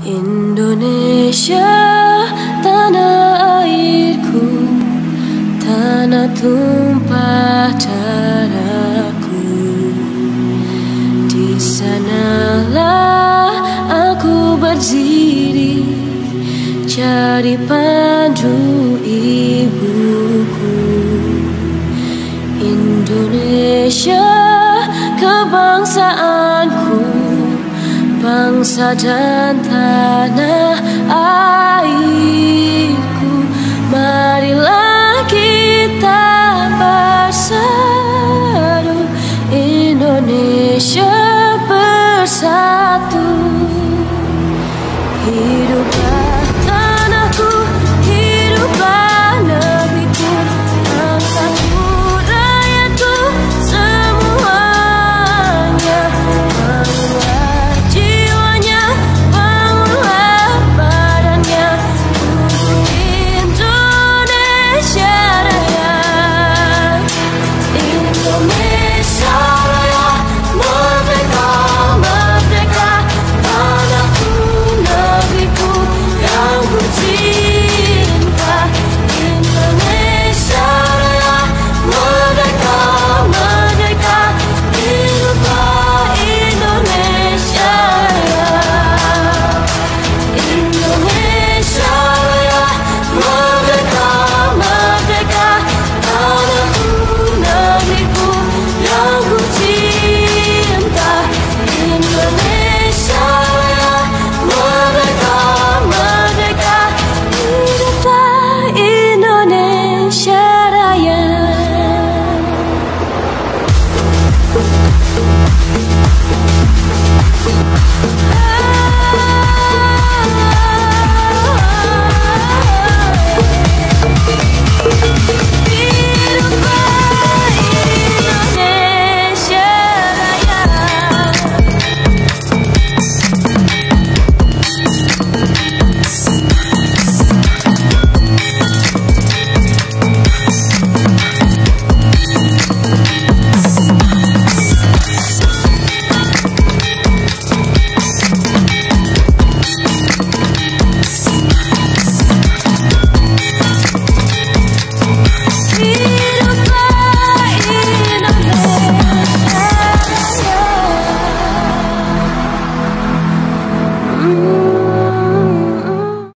Indonesia tanah airku tanah tumpah darahku. Di sanalah aku berdiri cari pandu ibuku. Indonesia kebangsaanku bangsa dan tanah airku. Marilah kita bersatu Indonesia bersatu